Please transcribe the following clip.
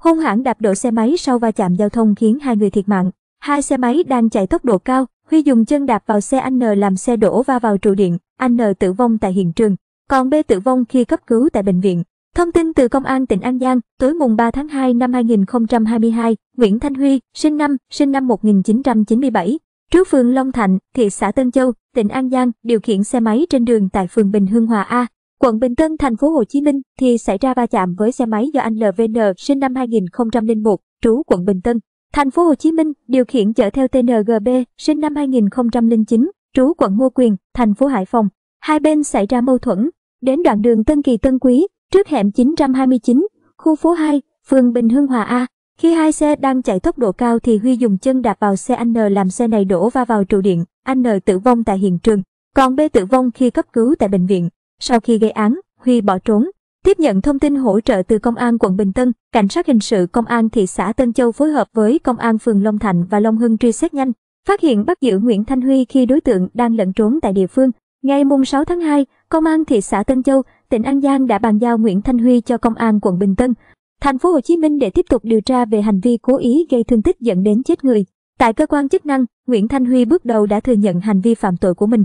hung hãn đạp đổ xe máy sau va chạm giao thông khiến hai người thiệt mạng. Hai xe máy đang chạy tốc độ cao, Huy dùng chân đạp vào xe anh N làm xe đổ va vào trụ điện, anh N tử vong tại hiện trường, còn B tử vong khi cấp cứu tại bệnh viện. Thông tin từ Công an tỉnh An Giang, tối mùng 3 tháng 2 năm 2022, Nguyễn Thanh Huy, sinh năm, sinh năm 1997, trú phường Long Thạnh, thị xã Tân Châu, tỉnh An Giang, điều khiển xe máy trên đường tại phường Bình Hưng Hòa A, quận Bình Tân, thành phố Hồ Chí Minh thì xảy ra va chạm với xe máy do anh LVN sinh năm 2001, trú quận Bình Tân, thành phố Hồ Chí Minh điều khiển chở theo TNGB sinh năm 2009, trú quận Ngô Quyền, thành phố Hải Phòng. Hai bên xảy ra mâu thuẫn, đến đoạn đường Tân Kỳ Tân Quý, trước hẻm 929, khu phố 2, phường Bình Hưng Hòa A. Khi hai xe đang chạy tốc độ cao thì Huy dùng chân đạp vào xe anh N làm xe này đổ va vào trụ điện, anh N tử vong tại hiện trường, còn B tử vong khi cấp cứu tại bệnh viện. Sau khi gây án, Huy bỏ trốn. Tiếp nhận thông tin hỗ trợ từ Công an quận Bình Tân, Cảnh sát hình sự Công an thị xã Tân Châu phối hợp với Công an phường Long Thạnh và Long Hưng truy xét nhanh, phát hiện bắt giữ Nguyễn Thanh Huy khi đối tượng đang lẩn trốn tại địa phương. Ngày mùng 6 tháng 2, Công an thị xã Tân Châu, tỉnh An Giang đã bàn giao Nguyễn Thanh Huy cho Công an quận Bình Tân, thành phố Hồ Chí Minh để tiếp tục điều tra về hành vi cố ý gây thương tích dẫn đến chết người. Tại cơ quan chức năng, Nguyễn Thanh Huy bước đầu đã thừa nhận hành vi phạm tội của mình.